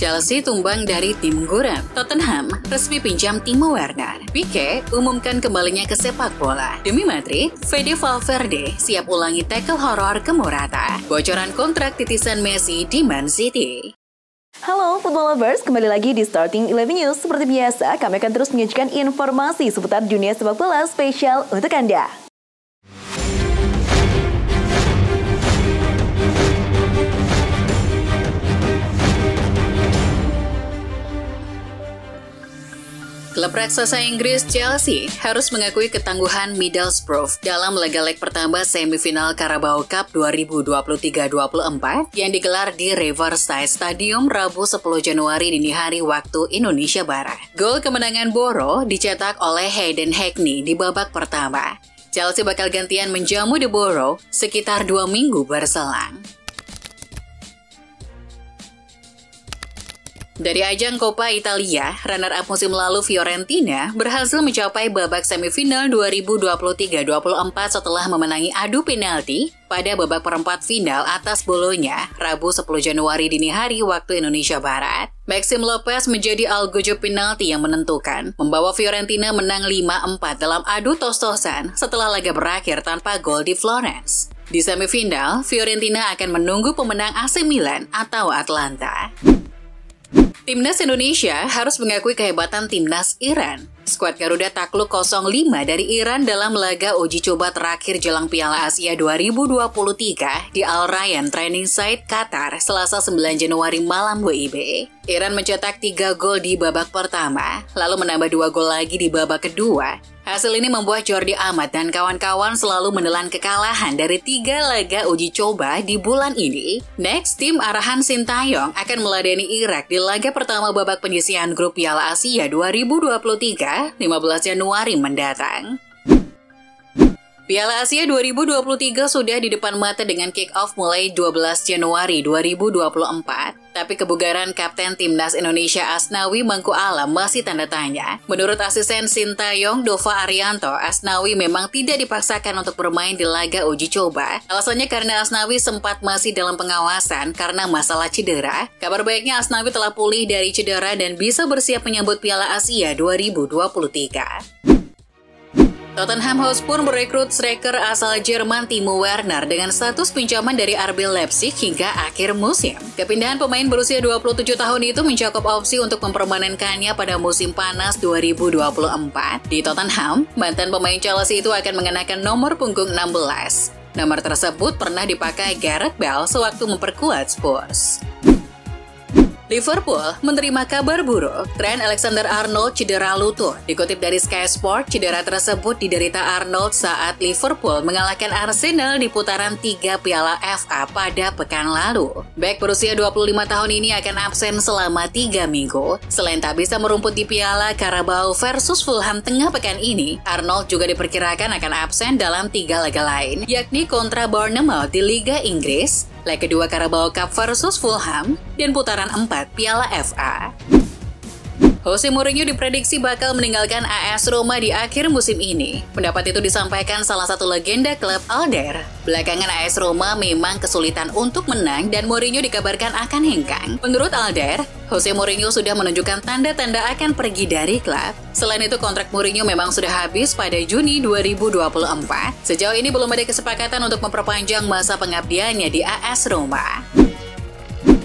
Chelsea tumbang dari tim Guram. Tottenham resmi pinjam Timo Werner. Pique umumkan kembalinya ke sepak bola. Demi Madrid, Fede Valverde siap ulangi tackle horor ke Morata. Bocoran kontrak titisan Messi di Man City. Halo football lovers, kembali lagi di Starting Eleven News. Seperti biasa, kami akan terus menyajikan informasi seputar dunia sepak bola spesial untuk Anda. Klub raksasa Inggris Chelsea harus mengakui ketangguhan Middlesbrough dalam laga leg pertama semifinal Carabao Cup 2023-24 yang digelar di Riverside Stadium Rabu 10 Januari dini hari waktu Indonesia Barat. Gol kemenangan Boro dicetak oleh Hayden Hackney di babak pertama. Chelsea bakal gantian menjamu di Borough sekitar dua minggu berselang. Dari ajang Coppa Italia, runner-up musim lalu Fiorentina berhasil mencapai babak semifinal 2023-24 setelah memenangi adu penalti pada babak perempat final atas Bolonya, Rabu 10 Januari dini hari waktu Indonesia Barat. Maxim Lopez menjadi algojo penalti yang menentukan, membawa Fiorentina menang 5-4 dalam adu tos-tosan setelah laga berakhir tanpa gol di Florence. Di semifinal, Fiorentina akan menunggu pemenang AC Milan atau Atlanta. Timnas Indonesia harus mengakui kehebatan timnas Iran. Skuad Garuda takluk 0-5 dari Iran dalam laga uji coba terakhir jelang Piala Asia 2023 di Al Rayyan Training Site Qatar Selasa 9 Januari malam WIB. Iran mencetak 3 gol di babak pertama, lalu menambah 2 gol lagi di babak kedua. Hasil ini membuat Jordi Amat dan kawan-kawan selalu menelan kekalahan dari tiga laga uji coba di bulan ini. Next, tim arahan Sintayong akan meladeni Irak di laga pertama babak penyisian grup Piala Asia 2023 15 Januari mendatang. Piala Asia 2023 sudah di depan mata dengan kick-off mulai 12 Januari 2024. Tapi kebugaran Kapten Timnas Indonesia Asnawi Mangku Alam masih tanda tanya. Menurut asisten Sintayong Dova Arianto, Asnawi memang tidak dipaksakan untuk bermain di laga uji coba. Alasannya karena Asnawi sempat masih dalam pengawasan karena masalah cedera. Kabar baiknya Asnawi telah pulih dari cedera dan bisa bersiap menyambut Piala Asia 2023. Tottenham Hotspur merekrut striker asal Jerman Timo Werner dengan status pinjaman dari RB Leipzig hingga akhir musim. Kepindahan pemain berusia 27 tahun itu mencakup opsi untuk mempermanenkannya pada musim panas 2024. Di Tottenham, mantan pemain Chelsea itu akan mengenakan nomor punggung 16. Nomor tersebut pernah dipakai Gareth Bale sewaktu memperkuat Spurs. Liverpool menerima kabar buruk. Trent Alexander-Arnold cedera lutut. Dikutip dari Sky Sport, cedera tersebut diderita Arnold saat Liverpool mengalahkan Arsenal di putaran 3 Piala FA pada pekan lalu. Back berusia 25 tahun ini akan absen selama 3 minggu. Selain tak bisa merumput di Piala Carabao versus Fulham tengah pekan ini, Arnold juga diperkirakan akan absen dalam tiga laga lain, yakni kontra Bournemouth di Liga Inggris, leg kedua Carabao Cup versus Fulham, dan putaran 4 Piala FA. Jose Mourinho diprediksi bakal meninggalkan AS Roma di akhir musim ini. Pendapat itu disampaikan salah satu legenda klub Alder. Belakangan AS Roma memang kesulitan untuk menang dan Mourinho dikabarkan akan hengkang. Menurut Alder, Jose Mourinho sudah menunjukkan tanda-tanda akan pergi dari klub. Selain itu, kontrak Mourinho memang sudah habis pada Juni 2024. Sejauh ini belum ada kesepakatan untuk memperpanjang masa pengabdiannya di AS Roma.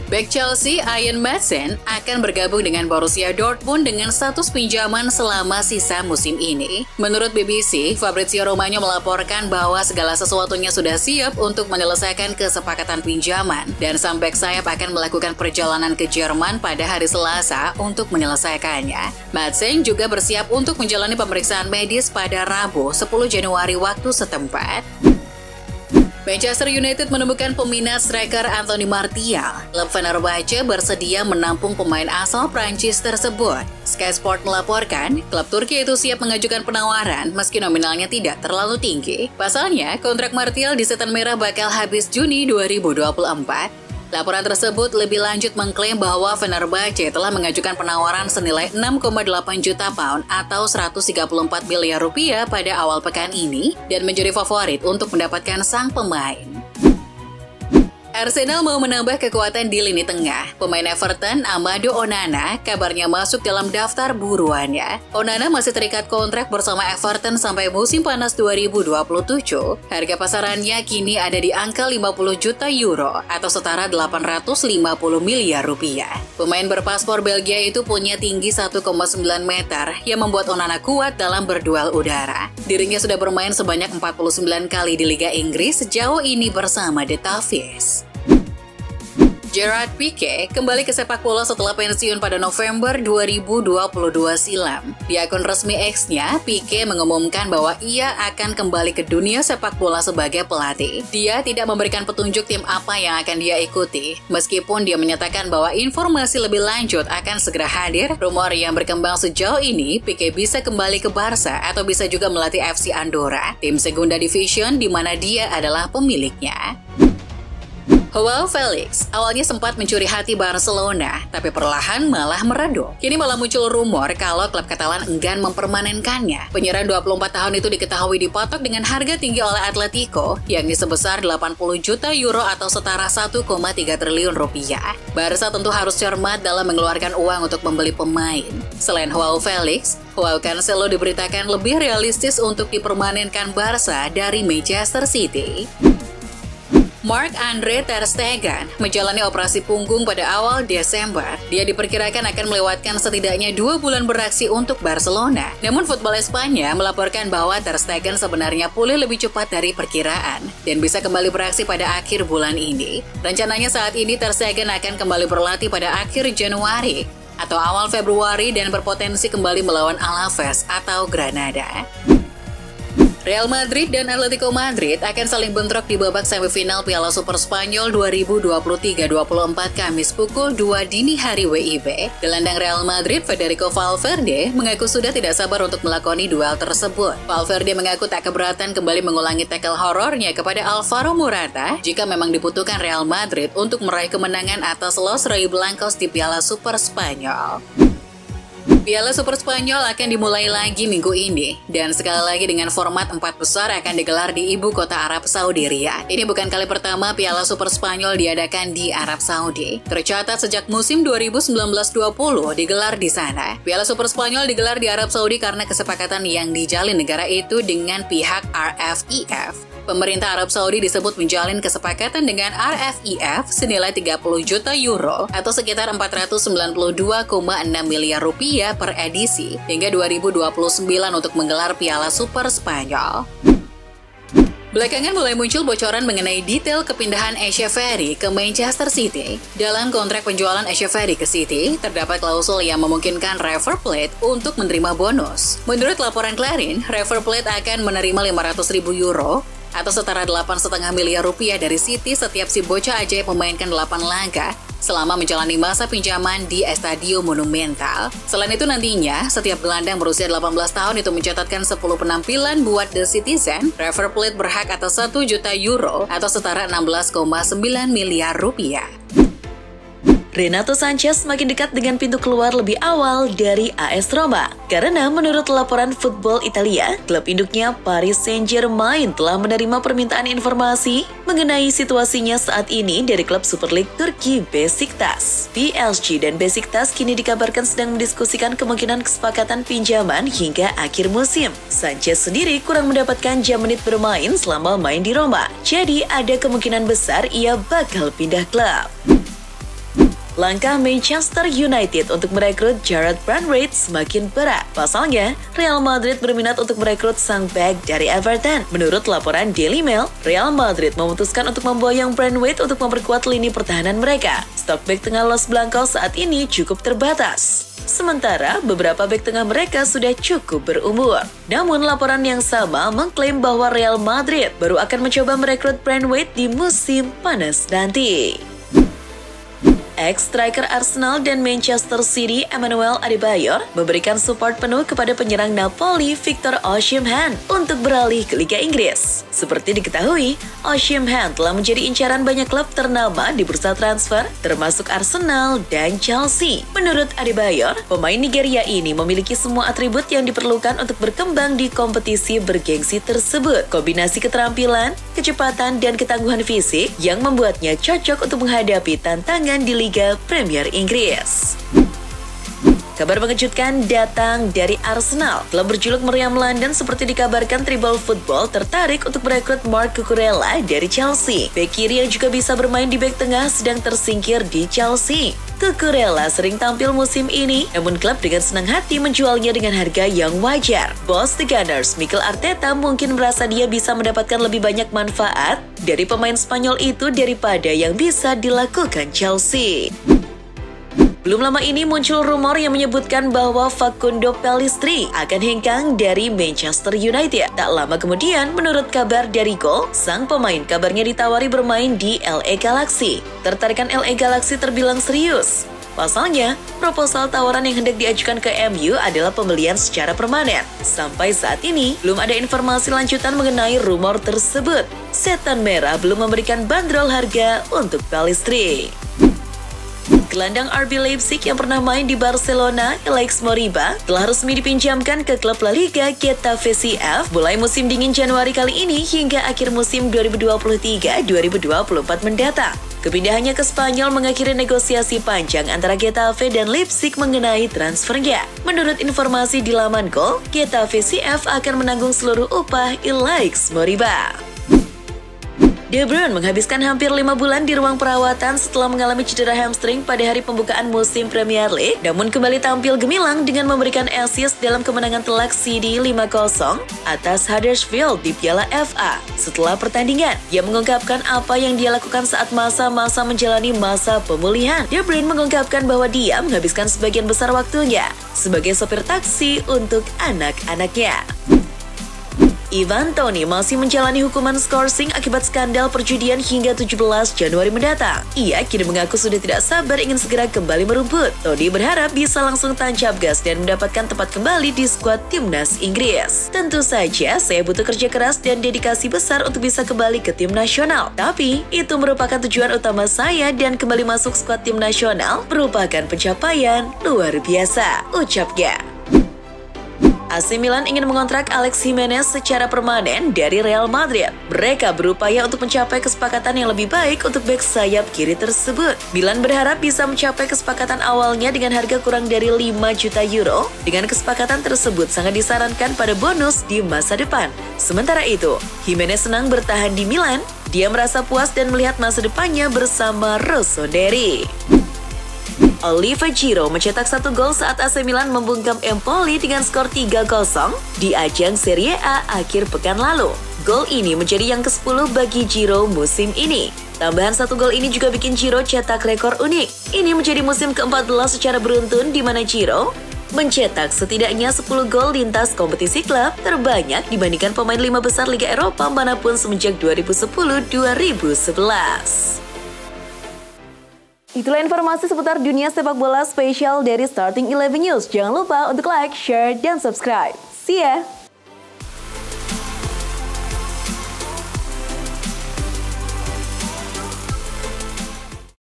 Back Chelsea, Ian Madsen akan bergabung dengan Borussia Dortmund dengan status pinjaman selama sisa musim ini. Menurut BBC, Fabrizio Romano melaporkan bahwa segala sesuatunya sudah siap untuk menyelesaikan kesepakatan pinjaman dan sang back sayap akan melakukan perjalanan ke Jerman pada hari Selasa untuk menyelesaikannya. Madsen juga bersiap untuk menjalani pemeriksaan medis pada Rabu 10 Januari waktu setempat. Manchester United menemukan peminat striker Anthony Martial. Klub Fenerbahce bersedia menampung pemain asal Prancis tersebut. Sky Sport melaporkan, klub Turki itu siap mengajukan penawaran meski nominalnya tidak terlalu tinggi. Pasalnya, kontrak Martial di setan merah bakal habis Juni 2024. Laporan tersebut lebih lanjut mengklaim bahwa Fenerbahce telah mengajukan penawaran senilai 6,8 juta pound atau 134 miliar rupiah pada awal pekan ini dan menjadi favorit untuk mendapatkan sang pemain. Arsenal mau menambah kekuatan di lini tengah. Pemain Everton, Amado Onana, kabarnya masuk dalam daftar buruannya. Onana masih terikat kontrak bersama Everton sampai musim panas 2027. Harga pasarannya kini ada di angka 50 juta euro atau setara 850 miliar rupiah. Pemain berpaspor Belgia itu punya tinggi 1,9 meter yang membuat Onana kuat dalam berduel udara. Dirinya sudah bermain sebanyak 49 kali di Liga Inggris sejauh ini bersama The Toffees. Gerard Pique kembali ke sepak bola setelah pensiun pada November 2022 silam. Di akun resmi X-nya, Pique mengumumkan bahwa ia akan kembali ke dunia sepak bola sebagai pelatih. Dia tidak memberikan petunjuk tim apa yang akan dia ikuti. Meskipun dia menyatakan bahwa informasi lebih lanjut akan segera hadir, rumor yang berkembang sejauh ini, Pique bisa kembali ke Barca atau bisa juga melatih FC Andorra, tim Segunda Division di mana dia adalah pemiliknya. Joao Felix awalnya sempat mencuri hati Barcelona, tapi perlahan malah meredup. Kini malah muncul rumor kalau klub Katalan enggan mempermanenkannya. Penyerang 24 tahun itu diketahui dipatok dengan harga tinggi oleh Atletico, yakni sebesar 80 juta euro atau setara 1,3 triliun rupiah. Barca tentu harus cermat dalam mengeluarkan uang untuk membeli pemain. Selain Joao Felix, Joao Cancelo diberitakan lebih realistis untuk dipermanenkan Barca dari Manchester City. Mark Andre Ter Stegen menjalani operasi punggung pada awal Desember. Dia diperkirakan akan melewatkan setidaknya dua bulan beraksi untuk Barcelona. Namun Football Espanya melaporkan bahwa Ter Stegen sebenarnya pulih lebih cepat dari perkiraan dan bisa kembali beraksi pada akhir bulan ini. Rencananya saat ini Ter Stegen akan kembali berlatih pada akhir Januari atau awal Februari dan berpotensi kembali melawan Alaves atau Granada. Real Madrid dan Atletico Madrid akan saling bentrok di babak semifinal Piala Super Spanyol 2023-24 Kamis pukul 2 dini hari WIB. Gelandang Real Madrid Federico Valverde mengaku sudah tidak sabar untuk melakoni duel tersebut. Valverde mengaku tak keberatan kembali mengulangi tackle horornya kepada Alvaro Morata jika memang dibutuhkan Real Madrid untuk meraih kemenangan atas Los Rey Blancos di Piala Super Spanyol. Piala Super Spanyol akan dimulai lagi minggu ini dan sekali lagi dengan format empat besar akan digelar di ibu kota Arab Saudi Riyadh. Ini bukan kali pertama Piala Super Spanyol diadakan di Arab Saudi. Tercatat sejak musim 2019-20 digelar di sana. Piala Super Spanyol digelar di Arab Saudi karena kesepakatan yang dijalin negara itu dengan pihak RFIF Pemerintah Arab Saudi disebut menjalin kesepakatan dengan RFIF senilai 30 juta euro atau sekitar 492,6 miliar rupiah per edisi hingga 2029 untuk menggelar Piala Super Spanyol. Belakangan mulai muncul bocoran mengenai detail kepindahan Echeverry ke Manchester City. Dalam kontrak penjualan Echeverry ke City, terdapat klausul yang memungkinkan River Plate untuk menerima bonus. Menurut laporan Clarin, River Plate akan menerima 500 ribu euro atau setara 8,5 miliar rupiah dari City setiap si bocah ajaib memainkan 8 laga selama menjalani masa pinjaman di Estadio Monumental. Selain itu nantinya, setiap gelandang berusia 18 tahun itu mencatatkan 10 penampilan buat The Citizen, River Plate berhak atas 1 juta euro atau setara 16,9 miliar rupiah. Renato Sanchez makin dekat dengan pintu keluar lebih awal dari AS Roma. Karena menurut laporan Football Italia, klub induknya Paris Saint-Germain telah menerima permintaan informasi mengenai situasinya saat ini dari klub Super League Turki Besiktas. PSG dan Besiktas kini dikabarkan sedang mendiskusikan kemungkinan kesepakatan pinjaman hingga akhir musim. Sanchez sendiri kurang mendapatkan jam menit bermain selama main di Roma. Jadi ada kemungkinan besar ia bakal pindah klub. Langkah Manchester United untuk merekrut Jared Brandwaite semakin berat. Pasalnya, Real Madrid berminat untuk merekrut sang back dari Everton. Menurut laporan Daily Mail, Real Madrid memutuskan untuk memboyong Brandwaite untuk memperkuat lini pertahanan mereka. Stok back tengah Los Blancos saat ini cukup terbatas. Sementara beberapa back tengah mereka sudah cukup berumur. Namun laporan yang sama mengklaim bahwa Real Madrid baru akan mencoba merekrut Brandwaite di musim panas nanti. Ex-striker Arsenal dan Manchester City Emmanuel Adebayor memberikan support penuh kepada penyerang Napoli Victor Osimhen untuk beralih ke Liga Inggris. Seperti diketahui, Osimhen telah menjadi incaran banyak klub ternama di bursa transfer, termasuk Arsenal dan Chelsea. Menurut Adebayor, pemain Nigeria ini memiliki semua atribut yang diperlukan untuk berkembang di kompetisi bergengsi tersebut. Kombinasi keterampilan, kecepatan, dan ketangguhan fisik yang membuatnya cocok untuk menghadapi tantangan di Liga Premier Inggris. Kabar mengejutkan datang dari Arsenal. Klub berjuluk meriam London seperti dikabarkan Tribal Football tertarik untuk merekrut Mark Cucurella dari Chelsea. Bek kiri yang juga bisa bermain di bek tengah sedang tersingkir di Chelsea. Cucurella sering tampil musim ini, namun klub dengan senang hati menjualnya dengan harga yang wajar. Bos The Gunners, Mikel Arteta mungkin merasa dia bisa mendapatkan lebih banyak manfaat dari pemain Spanyol itu daripada yang bisa dilakukan Chelsea. Belum lama ini muncul rumor yang menyebutkan bahwa Facundo Pellistri akan hengkang dari Manchester United. Tak lama kemudian, menurut kabar dari Goal, sang pemain kabarnya ditawari bermain di LA Galaxy. Tertarikan LA Galaxy terbilang serius. Pasalnya, proposal tawaran yang hendak diajukan ke MU adalah pembelian secara permanen. Sampai saat ini, belum ada informasi lanjutan mengenai rumor tersebut. Setan Merah belum memberikan bandrol harga untuk Pellistri. Gelandang RB Leipzig yang pernah main di Barcelona, Alex Moriba, telah resmi dipinjamkan ke klub La Liga Getafe CF mulai musim dingin Januari kali ini hingga akhir musim 2023-2024 mendatang. Kepindahannya ke Spanyol mengakhiri negosiasi panjang antara Getafe dan Leipzig mengenai transfernya. Menurut informasi di laman Gol, Getafe CF akan menanggung seluruh upah Alex Moriba. De Bruyne menghabiskan hampir lima bulan di ruang perawatan setelah mengalami cedera hamstring pada hari pembukaan musim Premier League, namun kembali tampil gemilang dengan memberikan assist dalam kemenangan telak CD 5-0 atas Huddersfield di Piala FA. Setelah pertandingan, ia mengungkapkan apa yang dia lakukan saat masa-masa menjalani masa pemulihan. De Bruyne mengungkapkan bahwa dia menghabiskan sebagian besar waktunya sebagai sopir taksi untuk anak-anaknya. Ivan Toni masih menjalani hukuman skorsing akibat skandal perjudian hingga 17 Januari mendatang. Ia kini mengaku sudah tidak sabar ingin segera kembali merumput. Toni berharap bisa langsung tancap gas dan mendapatkan tempat kembali di skuad timnas Inggris. Tentu saja saya butuh kerja keras dan dedikasi besar untuk bisa kembali ke tim nasional. Tapi itu merupakan tujuan utama saya dan kembali masuk skuad tim nasional merupakan pencapaian luar biasa, ucapnya. AC Milan ingin mengontrak Alex Jimenez secara permanen dari Real Madrid. Mereka berupaya untuk mencapai kesepakatan yang lebih baik untuk back sayap kiri tersebut. Milan berharap bisa mencapai kesepakatan awalnya dengan harga kurang dari 5 juta euro. Dengan kesepakatan tersebut sangat disarankan pada bonus di masa depan. Sementara itu, Jimenez senang bertahan di Milan. Dia merasa puas dan melihat masa depannya bersama Rossoneri. Oliver Giroud mencetak satu gol saat AC Milan membungkam Empoli dengan skor 3-0 di ajang Serie A akhir pekan lalu. Gol ini menjadi yang ke-10 bagi Giroud musim ini. Tambahan satu gol ini juga bikin Giroud cetak rekor unik. Ini menjadi musim ke-14 secara beruntun di mana Giroud mencetak setidaknya 10 gol lintas kompetisi klub terbanyak dibandingkan pemain lima besar Liga Eropa mana pun semenjak 2010-2011. Itulah informasi seputar dunia sepak bola spesial dari Starting Eleven News. Jangan lupa untuk like, share, dan subscribe. See ya!